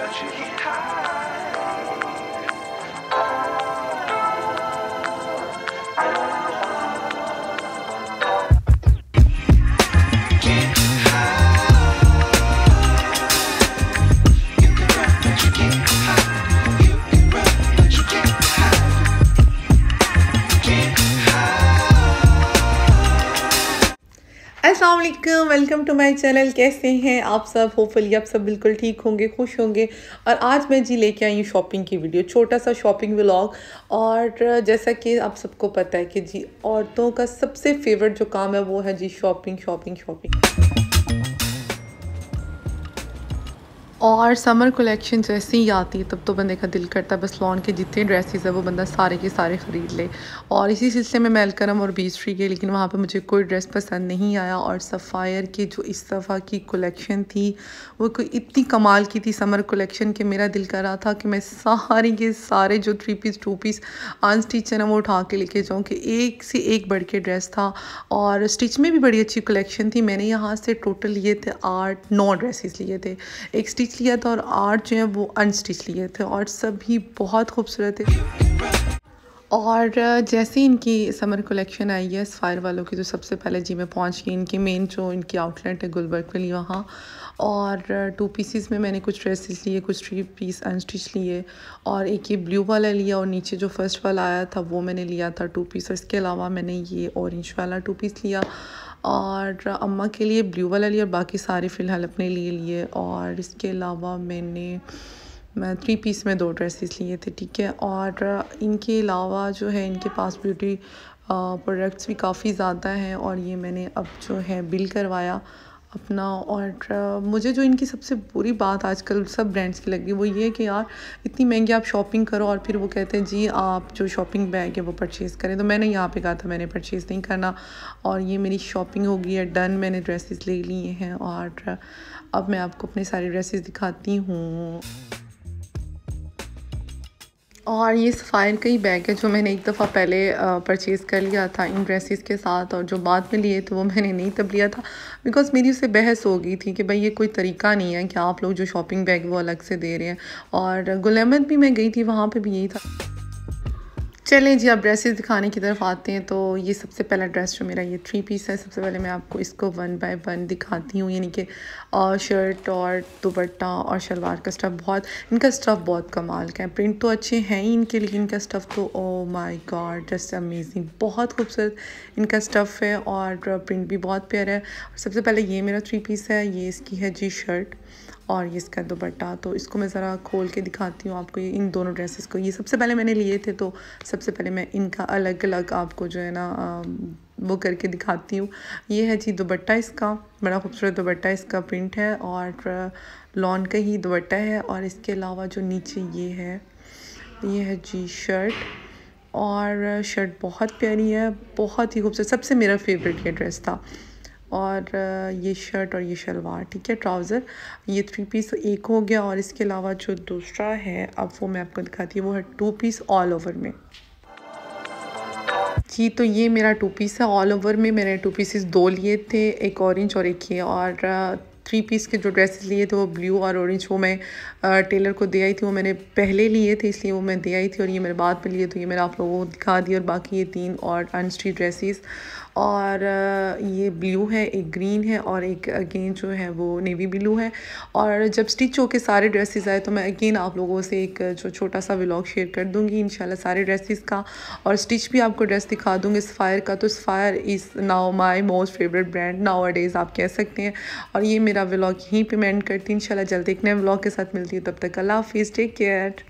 that you can. वालेकुम welcome to my channel कैसे हैं आप सब? होपफुली आप सब बिल्कुल ठीक होंगे, खुश होंगे। और आज मैं जी लेके आई हूँ शॉपिंग की वीडियो छोटा सा शॉपिंग व्लॉग और जैसा कि आप सबको पता है कि जी औरतों का सबसे फेवरेट जो काम है वो है जी शॉपिंग शॉपिंग शॉपिंग और समर कलेक्शन जैसे ही आती है, तब तो बंदे का दिल करता है, बस लॉन के जितने ड्रेसेस है, वो बंदा सारे के सारे ख़रीद ले। और इसी सिलसिले में मैं अलकरम और बीच ट्री गई, लेकिन वहाँ पे मुझे कोई ड्रेस पसंद नहीं आया और सफ़ायर की जो इस दफ़ा की कलेक्शन थी, वो कोई इतनी कमाल की थी समर कलेक्शन के मेरा दिल कर रहा था कि मैं सारे के सारे जो three piece two piece unstitch है, वो उठा के लेके जाऊँ कि एक से एक बढ़ के ड्रेस था। और स्टिच में भी बड़ी अच्छी कलेक्शन थी। मैंने यहाँ से टोटल लिए थे आठ, नौ ड्रेसेस लिए थे। एक स्टिच लिया था और आठ जो है वो अनस्टिच लिए थे और सभी बहुत खूबसूरत थे। और जैसे ही इनकी समर कलेक्शन आई है फायर वालों की तो सबसे पहले जी मैं पहुँच गई इनकी मेन जो इनकी आउटलेट है, गुलबर्ग वाली वहाँ। और टू पीसीस में मैंने कुछ ड्रेसेस लिए, कुछ थ्री पीस अनस्टिच लिए। और एक ये ब्लू वाला लिया और नीचे जो फ़र्स्ट वाला आया था, वो मैंने लिया था टू पीस और इसके अलावा मैंने ये ऑरेंज वाला टू पीस लिया। और अम्मा के लिए ब्लू वाला लिया और बाकी सारे फ़िलहाल अपने लिए लिए। और इसके अलावा मैंने मैं थ्री पीस में दो ड्रेसेस लिए थे, ठीक है? और इनके अलावा जो है, इनके पास ब्यूटी प्रोडक्ट्स भी काफ़ी ज़्यादा हैं और ये मैंने अब जो है बिल करवाया अपना। और मुझे जो इनकी सबसे बुरी बात आजकल सब ब्रांड्स की लगी, वो ये है कि यार, इतनी महँगी आप शॉपिंग करो और फिर वो कहते हैं, जी, आप जो शॉपिंग बैग है, वो परचेज़ करें। तो मैंने यहाँ पे कहा था, मैंने परचेज़ नहीं करना। और ये मेरी शॉपिंग हो गई है डन मैंने ड्रेसेस ले लिए हैं। और अब मैं आपको अपने सारे ड्रेसेस दिखाती हूँ। और ये सफ़ायर का ही बैग है जो मैंने एक दफ़ा पहले परचेज़ कर लिया था इन ड्रेसेस के साथ और जो बाद में लिए तो वो मैंने नहीं तब लिया था बिकॉज़ मेरी उससे बहस हो गई थी कि भाई ये कोई तरीका नहीं है कि आप लोग जो शॉपिंग बैग वो अलग से दे रहे हैं। और गुल भी मैं गई थी, वहाँ पर भी यही था। चलें जी आप ड्रेसेस दिखाने की तरफ़ आते हैं तो ये सबसे पहला ड्रेस जो मेरा ये थ्री पीस है, सबसे पहले मैं आपको इसको वन बाय वन दिखाती हूँ, यानी कि और शर्ट और दुपट्टा और शलवार का स्टफ़ बहुत, इनका स्टफ़ बहुत कमाल का है। प्रिंट तो अच्छे हैं ही इनके, लेकिन इनका स्टफ़ तो oh my God just amazing बहुत खूबसूरत इनका स्टफ़ है और प्रिंट भी बहुत प्यारा है। सबसे पहले ये मेरा थ्री पीस है, ये इसकी है जी शर्ट और ये इसका दुपट्टा तो इसको मैं ज़रा खोल के दिखाती हूँ आपको, ये इन दोनों ड्रेसेस को। ये सबसे पहले मैंने लिए थे तो सबसे पहले मैं इनका अलग अलग आपको जो है ना वो करके दिखाती हूँ। ये है जी दुपट्टा इसका, बड़ा खूबसूरत दुपट्टा इसका प्रिंट है और लॉन का ही दुपट्टा है और इसके अलावा जो नीचे ये है ये है जी शर्ट और शर्ट बहुत प्यारी है, बहुत ही खूबसूरत, सबसे मेरा फेवरेट ये ड्रेस था। और ये शर्ट और ये शलवार, ठीक है, ट्राउज़र। ये थ्री पीस एक हो गया और इसके अलावा जो दूसरा है, अब वो मैं आपको दिखाती हूँ, वो है टू पीस ऑल ओवर में। जी तो ये मेरा टू पीस है ऑल ओवर में मैंने टू पीसेस दो लिए थे, एक ऑरेंज और एक ये, और थ्री पीस के जो ड्रेसेस लिए थे वो ब्लू और ऑरेंज वो मैं टेलर को दे आई थी, वो मैंने पहले लिए थे, इसलिए वो मैं दे आई थी और ये मेरे बाद में लिए तो ये मैंने आप लोगों को दिखा दी और बाकी ये तीन और अनस्ट्री ड्रेसेस और ये ब्लू है, एक ग्रीन है और एक अगेन जो है वो नेवी ब्लू है और जब स्टिच होके सारे ड्रेसेस आए तो मैं अगेन आप लोगों से एक, जो छोटा सा व्लॉग शेयर कर दूँगी, इंशाल्लाह सारे ड्रेसेस का और स्टिच भी आपको ड्रेस दिखा दूँगी सफ़ायर का तो Sapphire is now my most favourite brand nowadays आप कह सकते हैं और ये मेरा व्लॉग यहीं पे मैं एंड करती हूँ। इंशाल्लाह जल्द एक नए व्लॉग के साथ मिलती हूँ। तब तक अल्लाह हाफिज़ टेक केयर